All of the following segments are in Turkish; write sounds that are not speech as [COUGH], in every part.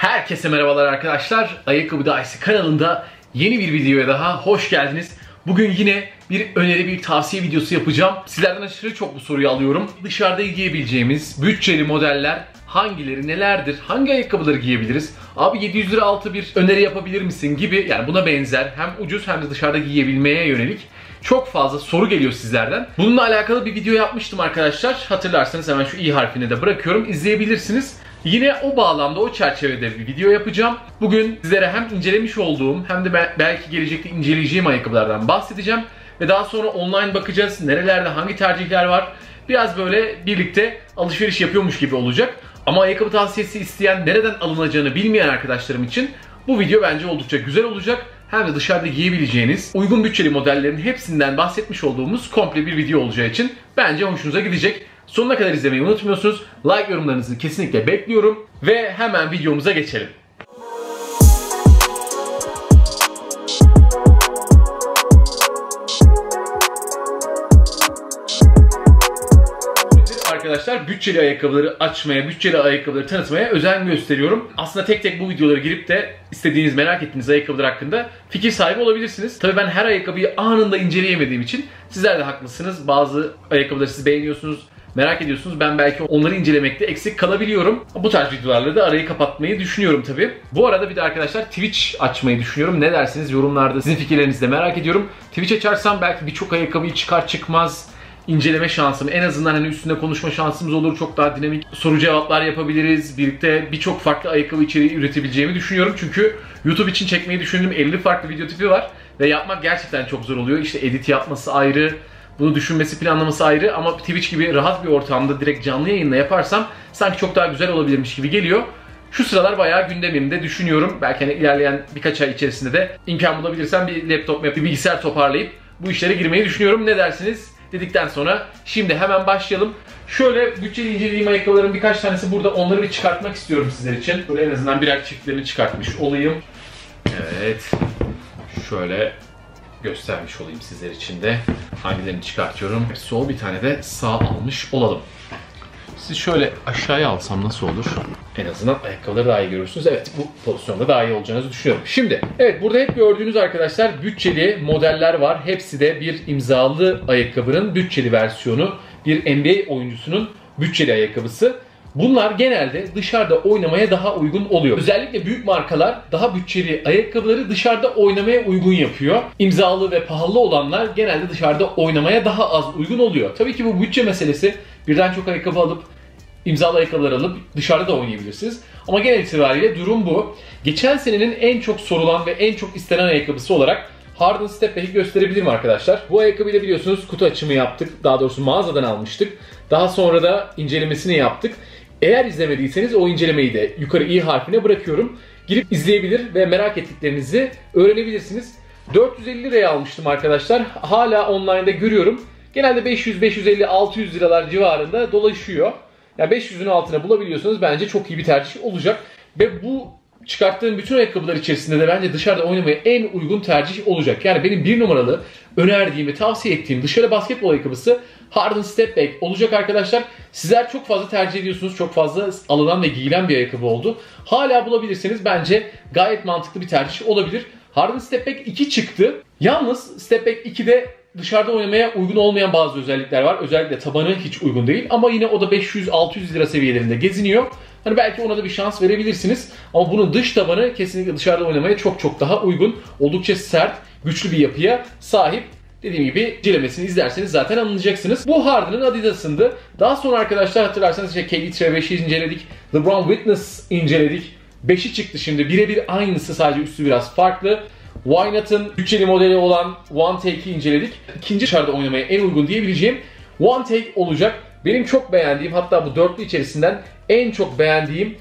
Herkese merhabalar arkadaşlar. Ayakkabı Dayısı kanalında yeni bir videoya daha hoş geldiniz. Bugün yine bir öneri, bir tavsiye videosu yapacağım. Sizlerden aşırı çok bu soruyu alıyorum. Dışarıda giyebileceğimiz bütçeli modeller hangileri, nelerdir, hangi ayakkabıları giyebiliriz? Abi 700 lira altı bir öneri yapabilir misin gibi yani buna benzer hem ucuz hem de dışarıda giyebilmeye yönelik çok fazla soru geliyor sizlerden. Bununla alakalı bir video yapmıştım arkadaşlar. Hatırlarsanız hemen şu i harfini de bırakıyorum. İzleyebilirsiniz. Yine o bağlamda, o çerçevede bir video yapacağım. Bugün sizlere hem incelemiş olduğum hem de belki gelecekte inceleyeceğim ayakkabılardan bahsedeceğim. Ve daha sonra online bakacağız. Nerelerde hangi tercihler var. Biraz böyle birlikte alışveriş yapıyormuş gibi olacak. Ama ayakkabı tavsiyesi isteyen, nereden alınacağını bilmeyen arkadaşlarım için bu video bence oldukça güzel olacak. Hem de dışarıda giyebileceğiniz uygun bütçeli modellerin hepsinden bahsetmiş olduğumuz komple bir video olacağı için bence hoşunuza gidecek. Sonuna kadar izlemeyi unutmuyorsunuz. Like yorumlarınızı kesinlikle bekliyorum. Ve hemen videomuza geçelim. arkadaşlar bütçeli ayakkabıları açmaya, bütçeli ayakkabıları tanıtmaya özen gösteriyorum. Aslında tek tek bu videolara girip de istediğiniz, merak ettiğiniz ayakkabılar hakkında fikir sahibi olabilirsiniz. Tabii ben her ayakkabıyı anında inceleyemediğim için sizler de haklısınız. Bazı ayakkabıları siz beğeniyorsunuz, merak ediyorsunuz. Ben belki onları incelemekte eksik kalabiliyorum. Bu tarz videolarla da arayı kapatmayı düşünüyorum tabii. Bu arada bir de arkadaşlar Twitch açmayı düşünüyorum. Ne dersiniz yorumlarda sizin fikirlerinizi de merak ediyorum. Twitch açarsam belki birçok ayakkabıyı çıkar çıkmaz inceleme şansım, en azından hani üstünde konuşma şansımız olur. Çok daha dinamik soru cevaplar yapabiliriz. Birlikte birçok farklı ayakkabı içeriği üretebileceğimi düşünüyorum. Çünkü YouTube için çekmeyi düşündüğüm 50 farklı video tipi var ve yapmak gerçekten çok zor oluyor. İşte edit yapması ayrı, bunu düşünmesi, planlaması ayrı ama Twitch gibi rahat bir ortamda direkt canlı yayınla yaparsam sanki çok daha güzel olabilirmiş gibi geliyor. Şu sıralar bayağı gündemimde düşünüyorum. Belki hani ilerleyen birkaç ay içerisinde de imkan bulabilirsem bir laptop bir bilgisayar toparlayıp bu işlere girmeyi düşünüyorum. Ne dersiniz? dedikten sonra şimdi hemen başlayalım. Şöyle bütçeli incelediğim ayakkabıların birkaç tanesi burada. Onları bir çıkartmak istiyorum sizler için. Böyle en azından birer çiftlerini çıkartmış olayım. Evet. Şöyle göstermiş olayım sizler için de hangilerini çıkartıyorum. Sol bir tane de sağ almış olalım. Sizi şöyle aşağıya alsam nasıl olur? En azından ayakkabıları daha iyi görürsünüz. Evet bu pozisyonda daha iyi olacağınızı düşünüyorum. Şimdi evet burada hep gördüğünüz arkadaşlar bütçeli modeller var. Hepsi de bir imzalı ayakkabının bütçeli versiyonu. Bir NBA oyuncusunun bütçeli ayakkabısı. Bunlar genelde dışarıda oynamaya daha uygun oluyor. Özellikle büyük markalar daha bütçeli ayakkabıları dışarıda oynamaya uygun yapıyor. İmzalı ve pahalı olanlar genelde dışarıda oynamaya daha az uygun oluyor. Tabii ki bu bütçe meselesi birden çok ayakkabı alıp imzalı ayakkabılar alıp dışarıda da oynayabilirsiniz. Ama genel itibariyle durum bu. Geçen senenin en çok sorulan ve en çok istenen ayakkabısı olarak Harden Step Back'i gösterebilirim arkadaşlar. Bu ayakkabıyla biliyorsunuz kutu açımı yaptık. Daha doğrusu mağazadan almıştık. Daha sonra da incelemesini yaptık. Eğer izlemediyseniz o incelemeyi de yukarı i harfine bırakıyorum. Girip izleyebilir ve merak ettiklerinizi öğrenebilirsiniz. 450 liraya almıştım arkadaşlar. Hala online'da görüyorum. Genelde 500, 550, 600 liralar civarında dolaşıyor. Yani 500'ün altına bulabiliyorsanız bence çok iyi bir tercih olacak. Ve bu çıkarttığım bütün ayakkabılar içerisinde de bence dışarıda oynamaya en uygun tercih olacak. Yani benim bir numaralı önerdiğim ve tavsiye ettiğim dışarı basketbol ayakkabısı Harden Step Back olacak arkadaşlar. Sizler çok fazla tercih ediyorsunuz. Çok fazla alınan ve giyilen bir ayakkabı oldu. Hala bulabilirseniz bence gayet mantıklı bir tercih olabilir. Harden Step Back 2 çıktı. Yalnız Step Back 2'de dışarıda oynamaya uygun olmayan bazı özellikler var. Özellikle tabanı hiç uygun değil. Ama yine o da 500-600 lira seviyelerinde geziniyor. Hani belki ona da bir şans verebilirsiniz. Ama bunun dış tabanı kesinlikle dışarıda oynamaya çok çok daha uygun. Oldukça sert, güçlü bir yapıya sahip. Dediğim gibi cilemesini izlerseniz zaten anlayacaksınız. Bu Harden'ın Adidas'ındı. Daha sonra arkadaşlar hatırlarsanız işte KD Tre 5'i inceledik. LeBron Witness inceledik. 5'i çıktı şimdi. Birebir aynısı sadece üstü biraz farklı. Why Not'ın bütçeli modeli olan One Take'i inceledik. İkinci dışarıda oynamaya en uygun diyebileceğim One Take olacak. Benim çok beğendiğim hatta bu dörtlü içerisinden en çok beğendiğim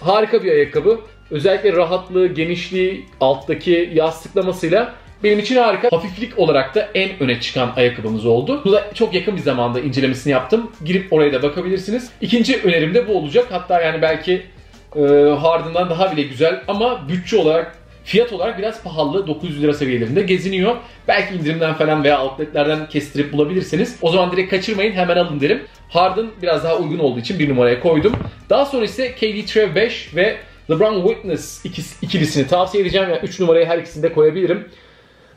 harika bir ayakkabı. Özellikle rahatlığı, genişliği, alttaki yastıklamasıyla benim için harika. Hafiflik olarak da en öne çıkan ayakkabımız oldu. Bu da çok yakın bir zamanda incelemesini yaptım. Girip oraya da bakabilirsiniz. İkinci önerim de bu olacak. Hatta yani belki e, Harden'dan daha bile güzel ama bütçe olarak Fiyat olarak biraz pahalı. 900 lira seviyelerinde geziniyor. Belki indirimden falan veya outletlerden kestirip bulabilirsiniz. O zaman direkt kaçırmayın hemen alın derim. Harden biraz daha uygun olduğu için bir numaraya koydum. Daha sonra ise KD Trev 5 ve LeBron Witness ikilisini tavsiye edeceğim. Yani 3 numarayı her ikisini de koyabilirim.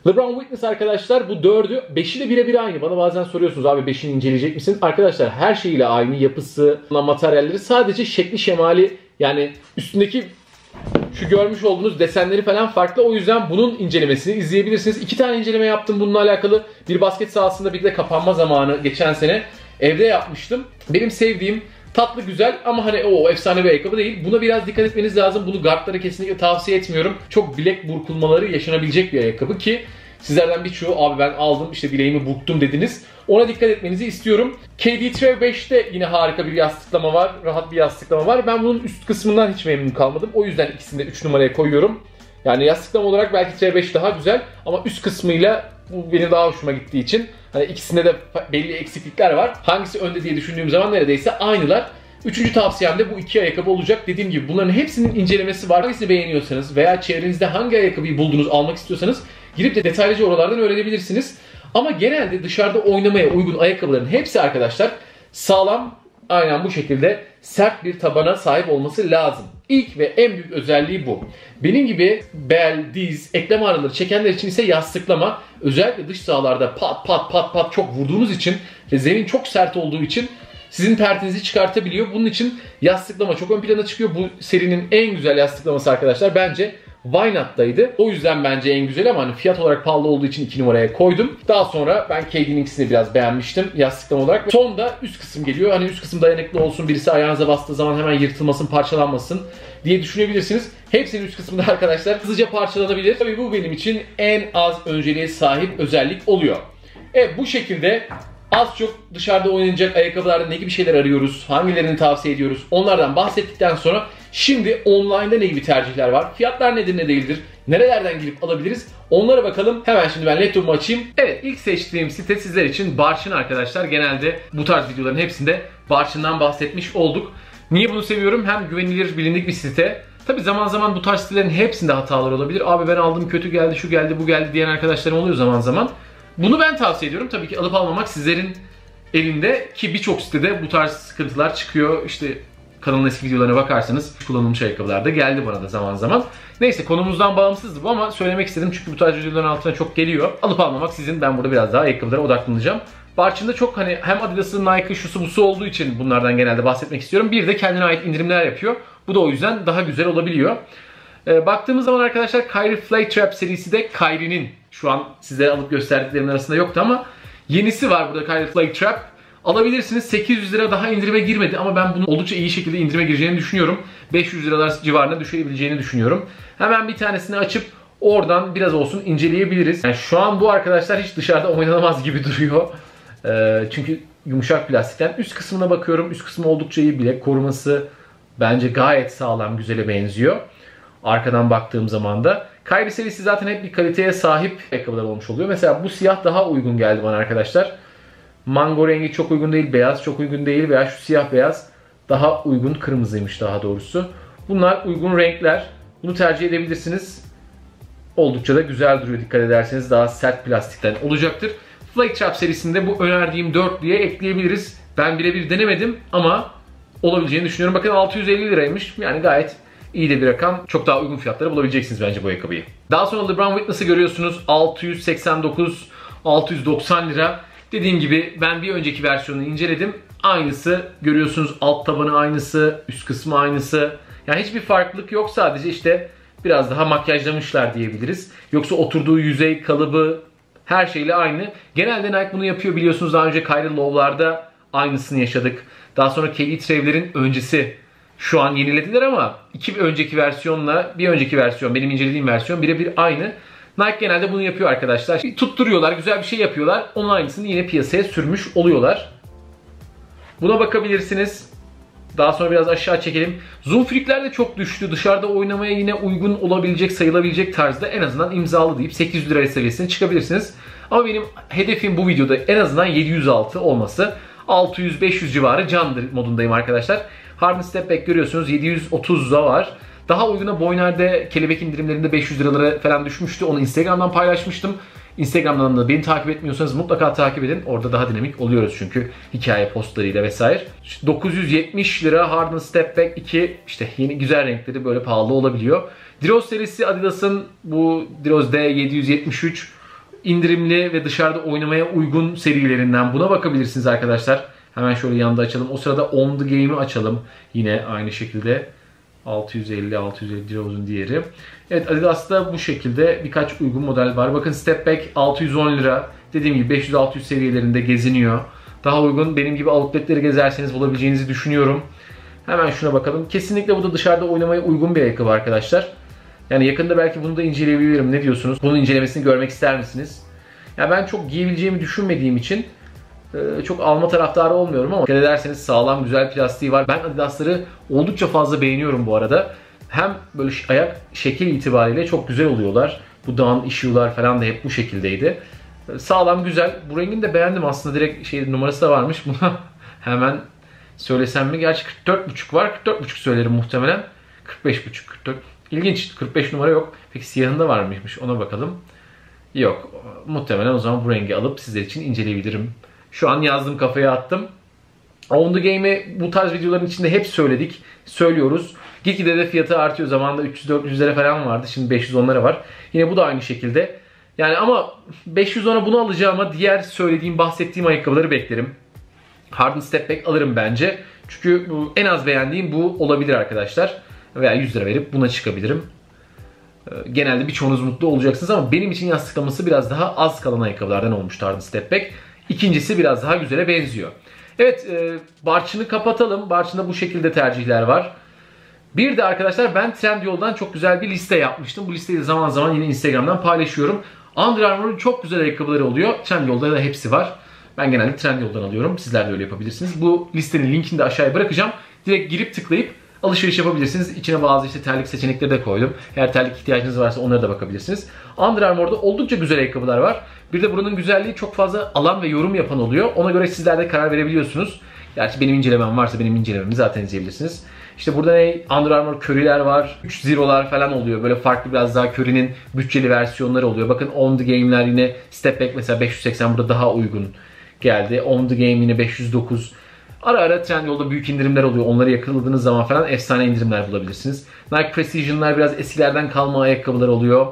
LeBron Witness arkadaşlar bu dördü, beşi de birebir aynı. Bana bazen soruyorsunuz abi beşini inceleyecek misin? Arkadaşlar her şeyiyle aynı yapısı, materyalleri sadece şekli şemali yani üstündeki şu görmüş olduğunuz desenleri falan farklı. O yüzden bunun incelemesini izleyebilirsiniz. İki tane inceleme yaptım bununla alakalı. Bir basket sahasında bir de kapanma zamanı geçen sene evde yapmıştım. Benim sevdiğim tatlı güzel ama hani o efsane bir ayakkabı değil. Buna biraz dikkat etmeniz lazım. Bunu guardlara kesinlikle tavsiye etmiyorum. Çok bilek burkulmaları yaşanabilecek bir ayakkabı ki sizlerden birçoğu abi ben aldım işte bileğimi burktum dediniz. Ona dikkat etmenizi istiyorum. KD Trev 5'te yine harika bir yastıklama var. Rahat bir yastıklama var. Ben bunun üst kısmından hiç memnun kalmadım. O yüzden ikisini de 3 numaraya koyuyorum. Yani yastıklama olarak belki Trev 5 daha güzel ama üst kısmıyla bu benim daha hoşuma gittiği için hani ikisinde de belli eksiklikler var. Hangisi önde diye düşündüğüm zaman neredeyse aynılar. Üçüncü tavsiyem de bu iki ayakkabı olacak. Dediğim gibi bunların hepsinin incelemesi var. Hangisini beğeniyorsanız veya çevrenizde hangi ayakkabıyı buldunuz almak istiyorsanız girip de detaylıca oralardan öğrenebilirsiniz. Ama genelde dışarıda oynamaya uygun ayakkabıların hepsi arkadaşlar sağlam aynen bu şekilde sert bir tabana sahip olması lazım. İlk ve en büyük özelliği bu. Benim gibi bel, diz, eklem ağrıları çekenler için ise yastıklama özellikle dış sahalarda pat pat pat pat çok vurduğunuz için ve zemin çok sert olduğu için sizin pertinizi çıkartabiliyor. Bunun için yastıklama çok ön plana çıkıyor. Bu serinin en güzel yastıklaması arkadaşlar bence Wynot'taydı. O yüzden bence en güzel ama hani fiyat olarak pahalı olduğu için 2 numaraya koydum. Daha sonra ben KD'ninkisini biraz beğenmiştim yastıklama olarak. Son da üst kısım geliyor. Hani üst kısım dayanıklı olsun, birisi ayağınıza bastığı zaman hemen yırtılmasın, parçalanmasın diye düşünebilirsiniz. Hepsinin üst kısmında [LAUGHS] arkadaşlar hızlıca parçalanabilir. Tabii bu benim için en az önceliğe sahip özellik oluyor. Evet bu şekilde Az çok dışarıda oynanacak ayakkabılarda ne gibi şeyler arıyoruz, hangilerini tavsiye ediyoruz onlardan bahsettikten sonra şimdi online'da ne gibi tercihler var, fiyatlar nedir ne değildir, nerelerden girip alabiliriz onlara bakalım. Hemen şimdi ben laptopumu açayım. Evet ilk seçtiğim site sizler için Barçın arkadaşlar. Genelde bu tarz videoların hepsinde Barçın'dan bahsetmiş olduk. Niye bunu seviyorum? Hem güvenilir, bilindik bir site. Tabi zaman zaman bu tarz sitelerin hepsinde hatalar olabilir. Abi ben aldım kötü geldi, şu geldi, bu geldi diyen arkadaşlarım oluyor zaman zaman. Bunu ben tavsiye ediyorum. Tabii ki alıp almamak sizlerin elinde ki birçok sitede bu tarz sıkıntılar çıkıyor. İşte kanalın eski videolarına bakarsanız kullanılmış ayakkabılar da geldi bana da zaman zaman. Neyse konumuzdan bağımsızdı bu ama söylemek istedim çünkü bu tarz videoların altına çok geliyor. Alıp almamak sizin ben burada biraz daha ayakkabılara odaklanacağım. Barçın'da çok hani hem Adidas'ın Nike şusu busu olduğu için bunlardan genelde bahsetmek istiyorum. Bir de kendine ait indirimler yapıyor. Bu da o yüzden daha güzel olabiliyor. Ee, baktığımız zaman arkadaşlar Kyrie Fly Trap serisi de Kyrie'nin şu an size alıp gösterdiklerimin arasında yoktu ama yenisi var burada Kyrie Fly Trap. Alabilirsiniz. 800 lira daha indirime girmedi ama ben bunun oldukça iyi şekilde indirime gireceğini düşünüyorum. 500 liralar civarında düşebileceğini düşünüyorum. Hemen bir tanesini açıp oradan biraz olsun inceleyebiliriz. Yani şu an bu arkadaşlar hiç dışarıda oynanamaz gibi [LAUGHS] duruyor. Ee, çünkü yumuşak plastikten. Üst kısmına bakıyorum. Üst kısmı oldukça iyi bile. Koruması bence gayet sağlam, güzele benziyor. Arkadan baktığım zaman da. Kyrie serisi zaten hep bir kaliteye sahip ayakkabılar olmuş oluyor. Mesela bu siyah daha uygun geldi bana arkadaşlar. Mango rengi çok uygun değil, beyaz çok uygun değil veya şu siyah beyaz daha uygun, kırmızıymış daha doğrusu. Bunlar uygun renkler. Bunu tercih edebilirsiniz. Oldukça da güzel duruyor dikkat ederseniz. Daha sert plastikten olacaktır. Flake Trap serisinde bu önerdiğim dörtlüye ekleyebiliriz. Ben birebir denemedim ama olabileceğini düşünüyorum. Bakın 650 liraymış. Yani gayet iyi de bir rakam. Çok daha uygun fiyatlara bulabileceksiniz bence bu ayakkabıyı. Daha sonra LeBron Witness'ı görüyorsunuz. 689 690 lira. Dediğim gibi ben bir önceki versiyonunu inceledim. Aynısı görüyorsunuz alt tabanı aynısı, üst kısmı aynısı. Yani hiçbir farklılık yok sadece işte biraz daha makyajlamışlar diyebiliriz. Yoksa oturduğu yüzey, kalıbı her şeyle aynı. Genelde Nike bunu yapıyor biliyorsunuz daha önce Kyrie Love'larda aynısını yaşadık. Daha sonra KD Trevler'in öncesi şu an yenilediler ama iki önceki versiyonla bir önceki versiyon benim incelediğim versiyon birebir aynı. Nike genelde bunu yapıyor arkadaşlar. Tutturuyorlar, güzel bir şey yapıyorlar. Onun aynısını yine piyasaya sürmüş oluyorlar. Buna bakabilirsiniz. Daha sonra biraz aşağı çekelim. Zoom freakler de çok düştü. Dışarıda oynamaya yine uygun olabilecek, sayılabilecek tarzda en azından imzalı deyip 800 lira seviyesine çıkabilirsiniz. Ama benim hedefim bu videoda en azından 706 olması. 600-500 civarı candır modundayım arkadaşlar. Harden Step Back görüyorsunuz 730'da var. Daha uyguna Boyner'de kelebek indirimlerinde 500 liralara falan düşmüştü. Onu Instagram'dan paylaşmıştım. Instagram'dan da beni takip etmiyorsanız mutlaka takip edin. Orada daha dinamik oluyoruz çünkü hikaye postlarıyla vesaire. 970 lira Harden Step Back 2 işte yeni güzel renkleri böyle pahalı olabiliyor. Diroz serisi Adidas'ın bu Diroz D773 indirimli ve dışarıda oynamaya uygun serilerinden buna bakabilirsiniz arkadaşlar. Hemen şöyle yanda açalım. O sırada On The Game'i açalım. Yine aynı şekilde 650 650 Diroz'un diğeri. Evet Adidas'ta bu şekilde birkaç uygun model var. Bakın Step Back 610 lira. Dediğim gibi 500-600 seviyelerinde geziniyor. Daha uygun benim gibi outletleri gezerseniz bulabileceğinizi düşünüyorum. Hemen şuna bakalım. Kesinlikle bu da dışarıda oynamaya uygun bir ayakkabı arkadaşlar. Yani yakında belki bunu da inceleyebilirim. Ne diyorsunuz? Bunun incelemesini görmek ister misiniz? Ya ben çok giyebileceğimi düşünmediğim için çok alma taraftarı olmuyorum ama dikkat ederseniz sağlam güzel plastiği var. Ben Adidas'ları oldukça fazla beğeniyorum bu arada. Hem böyle ayak şekil itibariyle çok güzel oluyorlar. Bu down issue'lar falan da hep bu şekildeydi. E, sağlam güzel. Bu rengini de beğendim aslında direkt şey numarası da varmış. [LAUGHS] Buna hemen söylesem mi? Gerçi 44.5 var. 44.5 söylerim muhtemelen. 45.5 44. İlginç. 45 numara yok. Peki siyahında var mıymış? Ona bakalım. Yok. Muhtemelen o zaman bu rengi alıp sizler için inceleyebilirim. Şu an yazdım kafaya attım. On the Game'i bu tarz videoların içinde hep söyledik. Söylüyoruz. Gitgide de fiyatı artıyor. Zamanında 300-400'lere falan vardı. Şimdi 510'lara var. Yine bu da aynı şekilde. Yani ama 510'a bunu alacağıma diğer söylediğim, bahsettiğim ayakkabıları beklerim. Harden Step Back alırım bence. Çünkü en az beğendiğim bu olabilir arkadaşlar. Veya 100 lira verip buna çıkabilirim. Ee, genelde birçoğunuz mutlu olacaksınız ama benim için yastıklaması biraz daha az kalan ayakkabılardan olmuştu Harden Step Back. İkincisi biraz daha güzele benziyor. Evet e, Barçın'ı kapatalım. Barçın'da bu şekilde tercihler var. Bir de arkadaşlar ben Trendyol'dan çok güzel bir liste yapmıştım. Bu listeyi zaman zaman yine Instagram'dan paylaşıyorum. Under Armour'un çok güzel ayakkabıları oluyor. Trendyol'da da hepsi var. Ben genelde Trendyol'dan alıyorum. Sizler de öyle yapabilirsiniz. Bu listenin linkini de aşağıya bırakacağım. Direkt girip tıklayıp alışveriş yapabilirsiniz. İçine bazı işte terlik seçenekleri de koydum. Eğer terlik ihtiyacınız varsa onlara da bakabilirsiniz. Under Armour'da oldukça güzel ayakkabılar var. Bir de buranın güzelliği çok fazla alan ve yorum yapan oluyor. Ona göre sizler de karar verebiliyorsunuz. Gerçi benim incelemem varsa benim incelememi zaten izleyebilirsiniz. İşte burada ne? Under Armour Curry'ler var. 3 Zero'lar falan oluyor. Böyle farklı biraz daha Curry'nin bütçeli versiyonları oluyor. Bakın On The Game'ler yine Step Back mesela 580 burada daha uygun geldi. On The Game yine 509. Ara ara Trendyol'da büyük indirimler oluyor. Onları yakaladığınız zaman falan efsane indirimler bulabilirsiniz. Nike Precision'lar biraz eskilerden kalma ayakkabılar oluyor.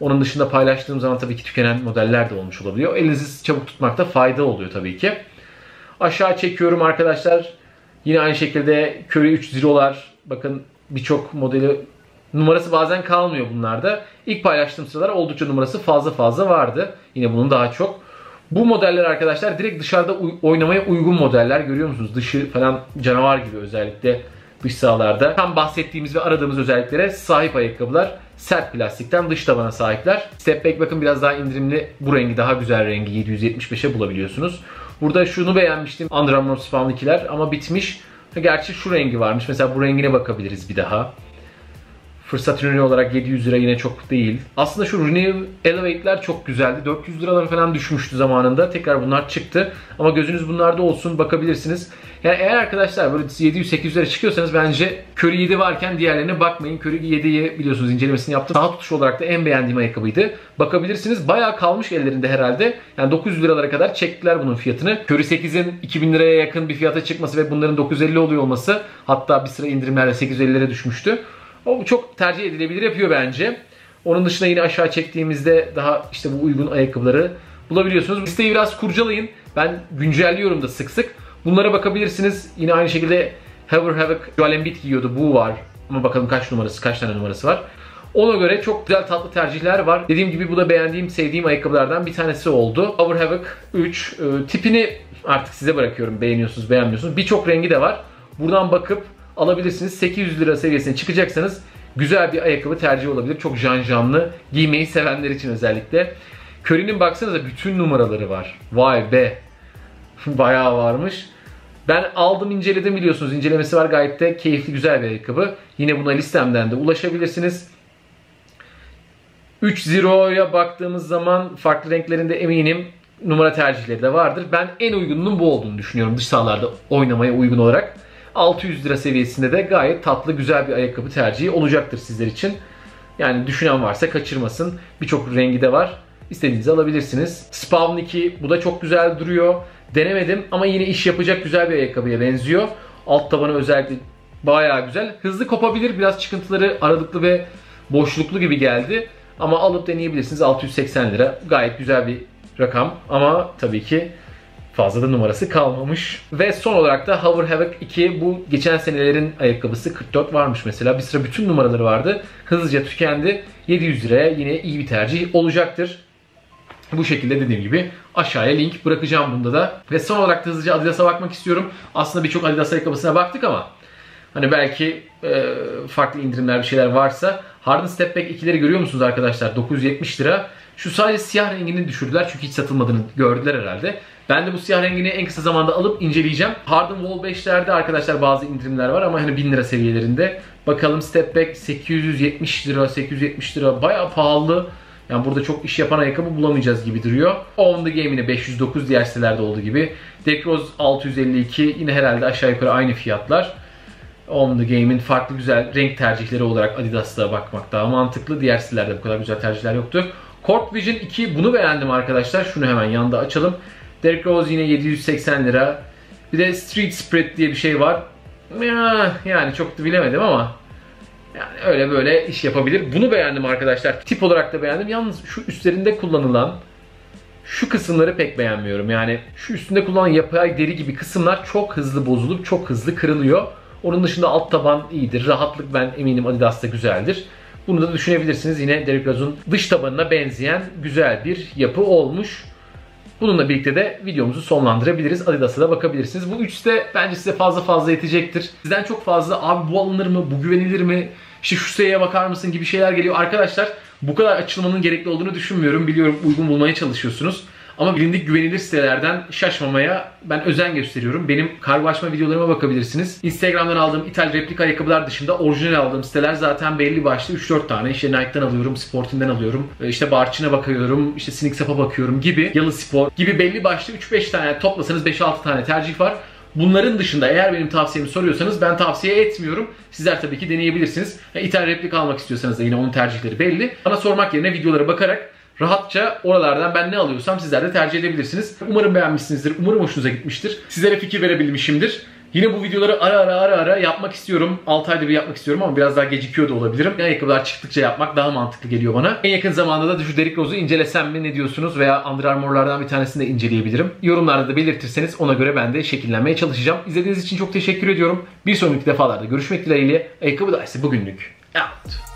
Onun dışında paylaştığım zaman tabii ki tükenen modeller de olmuş olabiliyor. Elinizi çabuk tutmakta fayda oluyor tabii ki. Aşağı çekiyorum arkadaşlar. Yine aynı şekilde Curry 3 Zero'lar. Bakın birçok modeli numarası bazen kalmıyor bunlarda. İlk paylaştığım sıralar oldukça numarası fazla fazla vardı. Yine bunun daha çok. Bu modeller arkadaşlar direkt dışarıda oynamaya uygun modeller. Görüyor musunuz? Dışı falan canavar gibi özellikle dış sahalarda. Tam bahsettiğimiz ve aradığımız özelliklere sahip ayakkabılar. Sert plastikten dış tabana sahipler. Step back bakın biraz daha indirimli. Bu rengi daha güzel rengi 775'e bulabiliyorsunuz. Burada şunu beğenmiştim. Under Armour Spawn 2'ler ama bitmiş. Gerçi şu rengi varmış. Mesela bu rengine bakabiliriz bir daha. Fırsat ürünü olarak 700 lira yine çok değil. Aslında şu Renew Elevate'ler çok güzeldi. 400 liralara falan düşmüştü zamanında. Tekrar bunlar çıktı. Ama gözünüz bunlarda olsun bakabilirsiniz. Yani eğer arkadaşlar böyle 700-800 lira çıkıyorsanız bence Curry 7 varken diğerlerine bakmayın. Curry 7'yi biliyorsunuz incelemesini yaptım. Sağ tutuş olarak da en beğendiğim ayakkabıydı. Bakabilirsiniz. Bayağı kalmış ellerinde herhalde. Yani 900 liralara kadar çektiler bunun fiyatını. Curry 8'in 2000 liraya yakın bir fiyata çıkması ve bunların 950 oluyor olması hatta bir sıra indirimlerle 850'lere düşmüştü. O çok tercih edilebilir yapıyor bence. Onun dışında yine aşağı çektiğimizde daha işte bu uygun ayakkabıları bulabiliyorsunuz. Listeyi biraz kurcalayın. Ben güncelliyorum da sık sık. Bunlara bakabilirsiniz. Yine aynı şekilde Haver Havoc Joel Embiid giyiyordu. Bu var. Ama bakalım kaç numarası, kaç tane numarası var. Ona göre çok güzel tatlı tercihler var. Dediğim gibi bu da beğendiğim, sevdiğim ayakkabılardan bir tanesi oldu. Hover Havoc 3. E, tipini artık size bırakıyorum. Beğeniyorsunuz, beğenmiyorsunuz. Birçok rengi de var. Buradan bakıp alabilirsiniz. 800 lira seviyesine çıkacaksanız güzel bir ayakkabı tercih olabilir. Çok janjanlı. Giymeyi sevenler için özellikle. Curry'nin baksanıza bütün numaraları var. Vay be. [LAUGHS] Bayağı varmış. Ben aldım inceledim biliyorsunuz. incelemesi var gayet de keyifli güzel bir ayakkabı. Yine buna listemden de ulaşabilirsiniz. 3 Zero'ya baktığımız zaman farklı renklerinde eminim numara tercihleri de vardır. Ben en uygununun bu olduğunu düşünüyorum dış sahalarda oynamaya uygun olarak. 600 lira seviyesinde de gayet tatlı güzel bir ayakkabı tercihi olacaktır sizler için. Yani düşünen varsa kaçırmasın. Birçok rengi de var. İstediğinizi alabilirsiniz. Spawn 2 bu da çok güzel duruyor. Denemedim ama yine iş yapacak güzel bir ayakkabıya benziyor. Alt tabanı özellikle bayağı güzel. Hızlı kopabilir. Biraz çıkıntıları aralıklı ve boşluklu gibi geldi. Ama alıp deneyebilirsiniz. 680 lira. Gayet güzel bir rakam. Ama tabii ki fazla da numarası kalmamış. Ve son olarak da Hover Havoc 2 bu geçen senelerin ayakkabısı 44 varmış mesela. Bir sıra bütün numaraları vardı. Hızlıca tükendi. 700 liraya yine iyi bir tercih olacaktır. Bu şekilde dediğim gibi aşağıya link bırakacağım bunda da. Ve son olarak da hızlıca Adidas'a bakmak istiyorum. Aslında birçok Adidas ayakkabısına baktık ama hani belki e, farklı indirimler bir şeyler varsa Harden Step Back 2'leri görüyor musunuz arkadaşlar? 970 lira. Şu sadece siyah rengini düşürdüler çünkü hiç satılmadığını gördüler herhalde. Ben de bu siyah rengini en kısa zamanda alıp inceleyeceğim. Harden Wall 5'lerde arkadaşlar bazı indirimler var ama hani 1000 lira seviyelerinde. Bakalım Step Back 870 lira, 870 lira bayağı pahalı. Yani burada çok iş yapan ayakkabı bulamayacağız gibi duruyor. On the Game yine 509 diğer sitelerde olduğu gibi. Deck Rose 652 yine herhalde aşağı yukarı aynı fiyatlar. On the Game'in farklı güzel renk tercihleri olarak Adidas'ta bakmak daha mantıklı. Diğer sitelerde bu kadar güzel tercihler yoktu. Court Vision 2 bunu beğendim arkadaşlar. Şunu hemen yanda açalım. Derrick Rose yine 780 lira. Bir de Street Spread diye bir şey var. Yani çok da bilemedim ama yani öyle böyle iş yapabilir. Bunu beğendim arkadaşlar. Tip olarak da beğendim. Yalnız şu üstlerinde kullanılan şu kısımları pek beğenmiyorum. Yani şu üstünde kullanılan yapay deri gibi kısımlar çok hızlı bozulup çok hızlı kırılıyor. Onun dışında alt taban iyidir. Rahatlık ben eminim Adidas'ta güzeldir. Bunu da düşünebilirsiniz. Yine Derrick Rose'un dış tabanına benzeyen güzel bir yapı olmuş. Bununla birlikte de videomuzu sonlandırabiliriz. Adidas'a da bakabilirsiniz. Bu üçü de bence size fazla fazla yetecektir. Sizden çok fazla abi bu alınır mı, bu güvenilir mi, işte şu siteye bakar mısın gibi şeyler geliyor. Arkadaşlar bu kadar açılmanın gerekli olduğunu düşünmüyorum. Biliyorum uygun bulmaya çalışıyorsunuz. Ama bilindik güvenilir sitelerden şaşmamaya ben özen gösteriyorum. Benim kargolaşma videolarıma bakabilirsiniz. Instagram'dan aldığım ithal replika ayakkabılar dışında orijinal aldığım siteler zaten belli başlı 3-4 tane. İşte Nike'dan alıyorum, Sporting'den alıyorum. E, işte Barçin'e bakıyorum, işte Sneaksup'a bakıyorum gibi. Yalı Spor gibi belli başlı 3-5 tane toplasanız 5-6 tane tercih var. Bunların dışında eğer benim tavsiyemi soruyorsanız ben tavsiye etmiyorum. Sizler tabii ki deneyebilirsiniz. Yani ithal replika almak istiyorsanız da yine onun tercihleri belli. Bana sormak yerine videolara bakarak rahatça oralardan ben ne alıyorsam sizler de tercih edebilirsiniz. Umarım beğenmişsinizdir. Umarım hoşunuza gitmiştir. Sizlere fikir verebilmişimdir. Yine bu videoları ara ara ara ara yapmak istiyorum. 6 ayda bir yapmak istiyorum ama biraz daha gecikiyor da olabilirim. Ayakkabılar çıktıkça yapmak daha mantıklı geliyor bana. En yakın zamanda da şu Derrick Rose'u incelesem mi ne diyorsunuz veya Under Armour'lardan bir tanesini de inceleyebilirim. Yorumlarda da belirtirseniz ona göre ben de şekillenmeye çalışacağım. İzlediğiniz için çok teşekkür ediyorum. Bir sonraki defalarda görüşmek dileğiyle. Ayakkabı da ise bugünlük. Out.